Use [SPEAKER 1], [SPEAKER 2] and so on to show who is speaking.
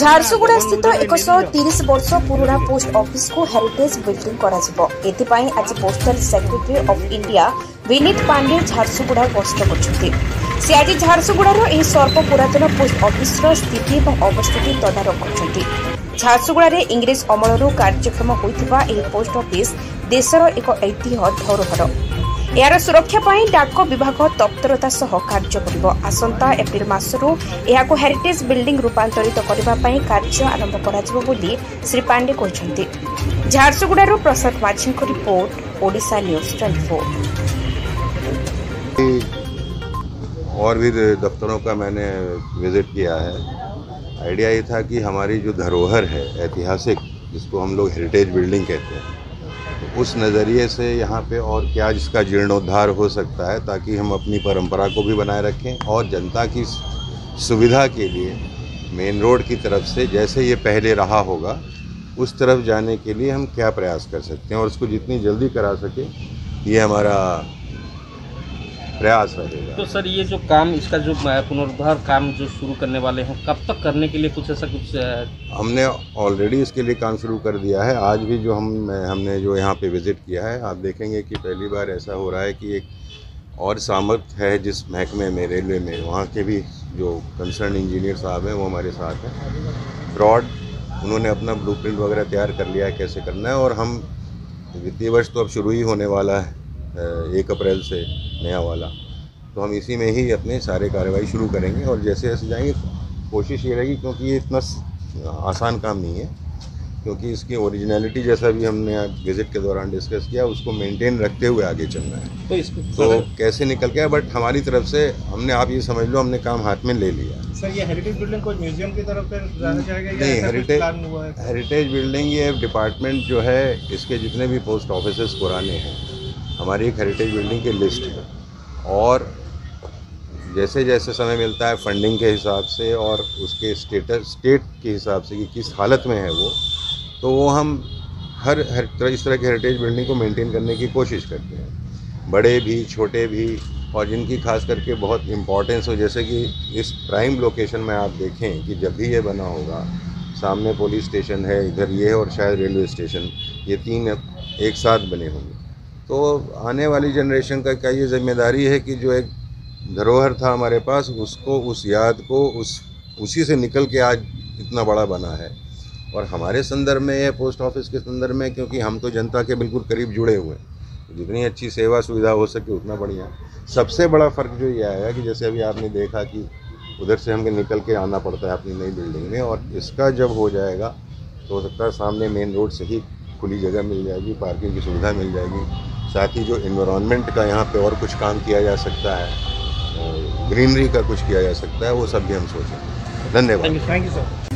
[SPEAKER 1] ଝାରସୁଗୁଡ଼ା ସ୍ଥିତ ଏକଶହ ତିରିଶ ବର୍ଷ ପୁରୁଣା ପୋଷ୍ଟ ଅଫିସକୁ ହେରିଟେଜ ବିଲ୍ଡିଂ କରାଯିବ। ଏଥିପାଇଁ ଆଜି postal secretary of India Vineet Pandey Jharsuguda ଗସ୍ତ କରିଛନ୍ତି। ସେ ଆଜି ଝାରସୁଗୁଡ଼ାର ଏହି ସର୍ବ ପୁରାତନ ପୋଷ୍ଟ ଅଫିସର ସ୍ଥିତି ଏବଂ ଅବସ୍ଥିତି ତଦାରଖ କରିଛନ୍ତି। ଝାରସୁଗୁଡ଼ାରେ ଇଂରେଜ ଅମଳରୁ କାର୍ଯ୍ୟକ୍ଷମ ହୋଇଥିବା ଏହି ପୋଷ୍ଟ ଅଫିସ ଦେଶର ଏକ ଐତିହ୍ୟ ଧରୋହର। ଏହାର ସୁରକ୍ଷା ପାଇଁ ଡାକ ବିଭାଗ ତତ୍ପରତା ସହ କାର୍ଯ୍ୟ କରିବ ଆସନ୍ତା ଏପ୍ରିଲ ମାସରୁ ଏହାକୁ ହେରିଟେଜ ବିଲ୍ଡିଂ ରୂପାନ୍ତରିତ କରିବା ପାଇଁ କାର୍ଯ୍ୟ ଆରମ୍ଭ କରାଯିବ ବୋଲି ଶ୍ରୀ ପାଣ୍ଡେ କହିଛନ୍ତି ଝାରସୁଗୁଡ଼ାରୁ ପ୍ରସାଦ ମାଝୀଙ୍କ report Odisha news twenty four
[SPEAKER 2] और भी दफ्तरों का मैंने विज़िट किया है आइडिया ये था कि हमारी जो धरोहर है ऐतिहासिक जिसको हम लोग हेरिटेज बिल्डिंग कहते हैं तो उस नज़रिए से यहाँ पे और क्या जिसका जीर्णोद्धार हो सकता है ताकि हम अपनी परंपरा को भी बनाए रखें और जनता की सुविधा के लिए मेन रोड की तरफ़ से जैसे ये पहले रहा होगा, उस तरफ़ जाने के लिए हम क्या प्रयास कर सकते हैं और उसको जितनी जल्दी करा सके, ये हमारा प्रयास रहेगा।
[SPEAKER 3] तो सर ये जो काम इसका जो पुनरुद्धार काम जो शुरू करने वाले हैं कब तक करने के लिए कुछ ऐसा कुछ
[SPEAKER 2] हमने ऑलरेडी इसके लिए काम शुरू कर दिया है। आज भी जो हम हमने जो यहाँ पे विज़िट किया है आप देखेंगे कि पहली बार ऐसा हो रहा है कि एक और सामर्थ्य है जिस महकमे में रेलवे में वहाँ के भी जो कंसर्न इंजीनियर साहब हैं वो हमारे साथ हैं। ब्रॉड उन्होंने अपना ब्लूप्रिंट वगैरह तैयार कर लिया है कैसे करना है और हम वित्तीय वर्ष तो अब शुरू ही होने वाला है। एक अप्रैल से नया वाला। तो हम इसी में ही अपने सारे कार्रवाई शुरू करेंगे और जैसे जैसे जाएँगे कोशिश ये रहेगी क्योंकि ये इतना आसान काम नहीं है क्योंकि इसकी ओरिजिनलिटी जैसा भी हमने आज विज़िट के दौरान डिस्कस किया उसको मेंटेन रखते हुए आगे चलना है।
[SPEAKER 3] तो इस
[SPEAKER 2] तो कैसे निकल गया? बट हमारी तरफ़ से हमने आप ये समझ लो हमने काम हाथ में ले लिया।
[SPEAKER 4] सर ये हेरिटेज बिल्डिंग को म्यूज़ियम की तरफ़ से जाएगा
[SPEAKER 2] नहीं हेरिटेज
[SPEAKER 4] है?
[SPEAKER 2] हेरिटेज बिल्डिंग ये डिपार्टमेंट जो है इसके जितने भी पोस्ट ऑफ़िस पुराने हैं हमारी एक हेरिटेज बिल्डिंग की लिस्ट है। और जैसे जैसे समय मिलता है फंडिंग के हिसाब से और उसके स्टेटस स्टेट के हिसाब से कि किस हालत में है वो तो वो हम हर हर तरह, इस तरह की हेरिटेज बिल्डिंग को मेंटेन करने की कोशिश करते हैं। बड़े भी, छोटे भी, और जिनकी खास करके बहुत इम्पोर्टेंस हो, जैसे कि इस प्राइम लोकेशन में आप देखें कि जब भी ये बना होगा, सामने पुलिस स्टेशन है, इधर ये है और शायद रेलवे स्टेशन ये तीन एक साथ बने होंगे। तो आने वाली जनरेशन का क्या ये ज़िम्मेदारी है कि जो एक धरोहर था हमारे पास, उसको, उस याद को, उस, उसी से निकल के आज इतना बड़ा बना है। और हमारे संदर्भ में यह पोस्ट ऑफ़िस के संदर्भ में, क्योंकि हम तो जनता के बिल्कुल करीब जुड़े हुए हैं तो जितनी अच्छी सेवा सुविधा हो सके उतना बढ़िया। सबसे बड़ा फ़र्क जो ये आया कि जैसे अभी आपने देखा कि उधर से हमें निकल के आना पड़ता है अपनी नई बिल्डिंग में, और इसका जब हो जाएगा तो हो सकता है सामने मेन रोड से ही खुली जगह मिल जाएगी पार्किंग की सुविधा मिल जाएगी। साथ ही जो इन्वामेंट का यहाँ पे और कुछ काम किया जा सकता है ग्रीनरी का कुछ किया जा सकता है, वो सब भी हम सोचें धन्यवाद।
[SPEAKER 4] Thank you sir